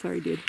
Sorry, dude.